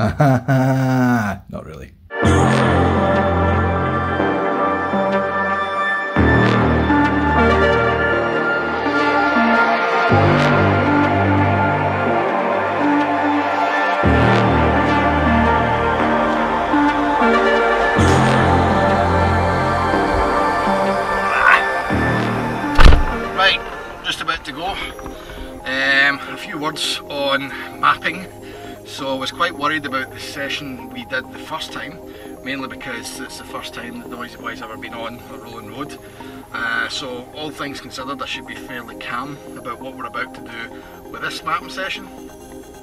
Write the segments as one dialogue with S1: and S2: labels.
S1: Not really.
S2: Right, just about to go. Um, a few words on mapping. So I was quite worried about the session we did the first time, mainly because it's the first time that Noisyboy's ever been on a rolling road. Uh, so all things considered, I should be fairly calm about what we're about to do with this mapping session.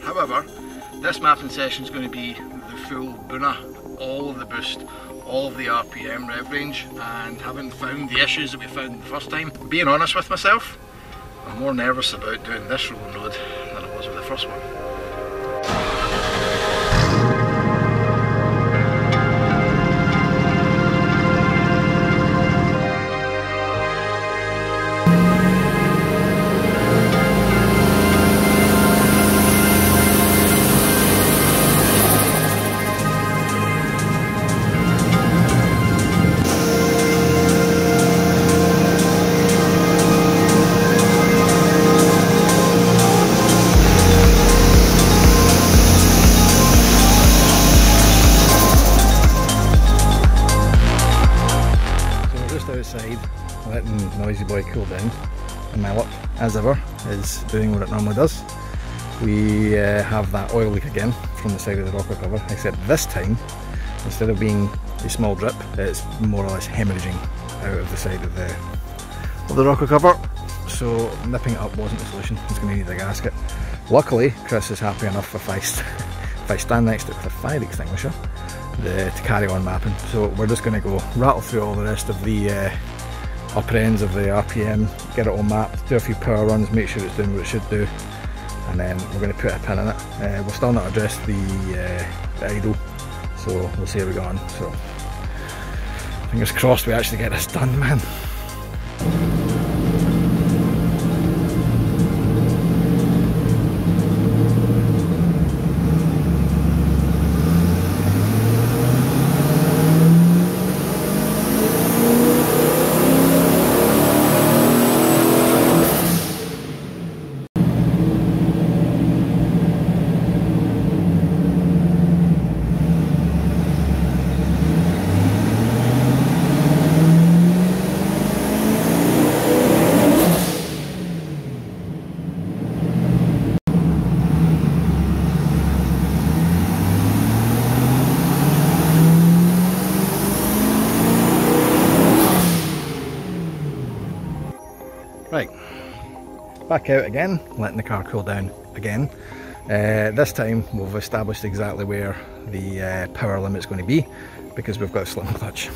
S2: However, this mapping session is going to be the full Buna, all of the boost, all of the RPM rev range, and having found the issues that we found the first time, being honest with myself, I'm more nervous about doing this rolling road than I was with the first one.
S1: As ever, is doing what it normally does. We uh, have that oil leak again from the side of the rocker cover, except this time, instead of being a small drip, it's more or less hemorrhaging out of the side of the of the rocker cover. So nipping it up wasn't the solution. It's going to need a gasket. Luckily, Chris is happy enough if I, if I stand next to it with a fire extinguisher the, to carry on mapping. So we're just going to go rattle through all the rest of the uh, upper ends of the RPM, get it all mapped, do a few power runs, make sure it's doing what it should do, and then we're going to put a pin in it. Uh, we'll still not address the, uh, the idle, so we'll see how we go on. So fingers crossed we actually get this done, man. Right, back out again, letting the car cool down again. Uh, this time we've established exactly where the uh, power limit's going to be because we've got a slim clutch.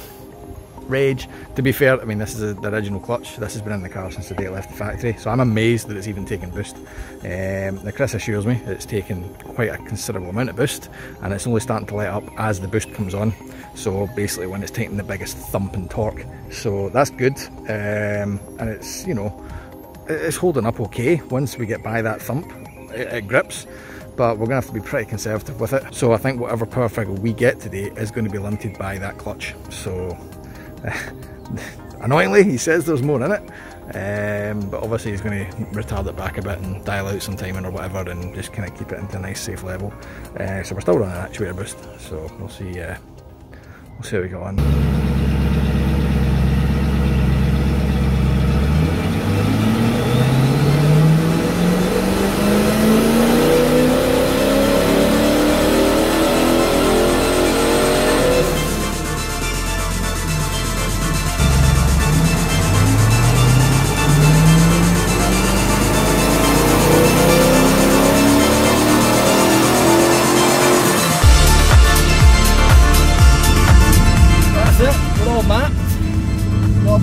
S1: Rage, to be fair, I mean this is a, the original clutch, this has been in the car since the day it left the factory, so I'm amazed that it's even taken boost. Um, now Chris assures me it's taken quite a considerable amount of boost and it's only starting to let up as the boost comes on, so basically when it's taking the biggest thump and torque, so that's good, um, and it's, you know, it's holding up okay. Once we get by that thump, it, it grips but we're going to have to be pretty conservative with it. So I think whatever power figure we get today is going to be limited by that clutch. So annoyingly, he says there's more in it, um, but obviously he's going to retard it back a bit and dial out some timing or whatever, and just kind of keep it into a nice safe level. Uh, so we're still running an actuator boost, so we'll see. Uh, we'll see how we go on.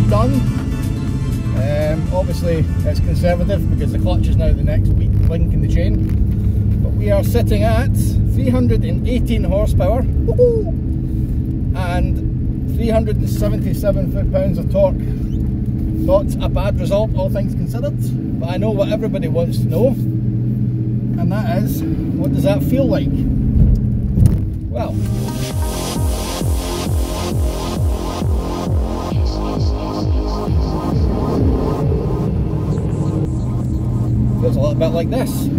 S1: Done. Um, obviously it's conservative because the clutch is now the next weak link in the chain. But we are sitting at 318 horsepower and 377 foot-pounds of torque. Not a bad result, all things considered, but I know what everybody wants to know, and that is, what does that feel like?
S2: Well, like this.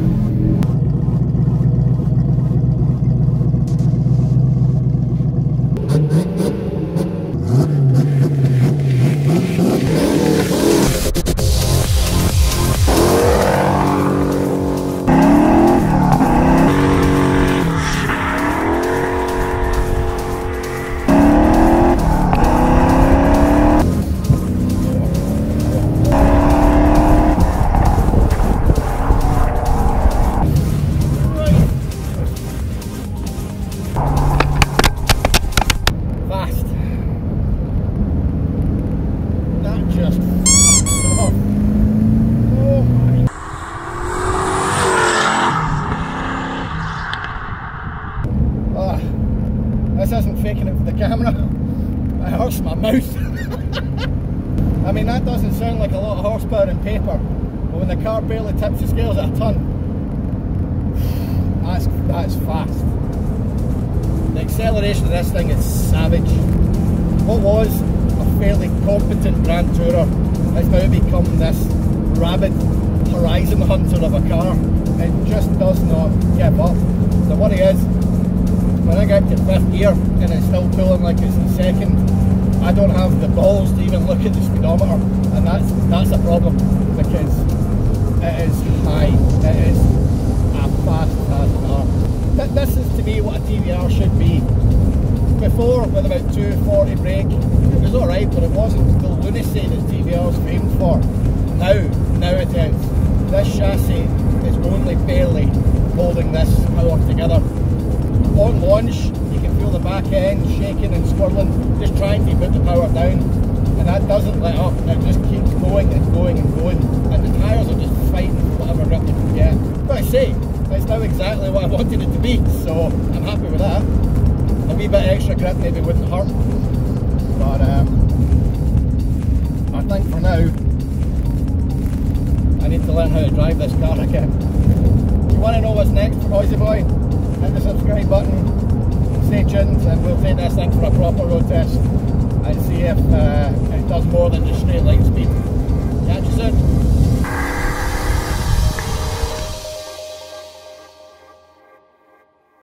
S2: Camera. It hurts my mouth. I mean that doesn't sound like a lot of horsepower in paper, but when the car barely tips the scales at a ton, that's that's fast. The acceleration of this thing is savage. What was a fairly competent Grand Tourer has now become this rabid horizon hunter of a car. It just does not give up. The worry is, when I get to fifth gear and it's still pulling like it's in second, I don't have the balls to even look at the speedometer, and that's that's a problem because it is high. It is a fast, fast car. Th- This is to me what a TVR should be. Before, with about 240 brake, it was alright, but it wasn't the lunacy that TVR's famed for. Now, now it is. This chassis is only barely holding this power together. On launch, you can feel the back end shaking and swirling, just trying to put the power down. And that doesn't let up, it just keeps going and going and going. And the tyres are just fighting whatever grip they can get. But I say, it's now exactly what I wanted it to be, so I'm happy with that. A wee bit extra grip maybe wouldn't hurt. But um, I think for now, I need to learn how to drive this car again. You want to know what's next for Boy, hit the subscribe button, stay tuned, and we'll take this thing for a proper road test and see if uh, it does more than just straight line speed. Catch you soon.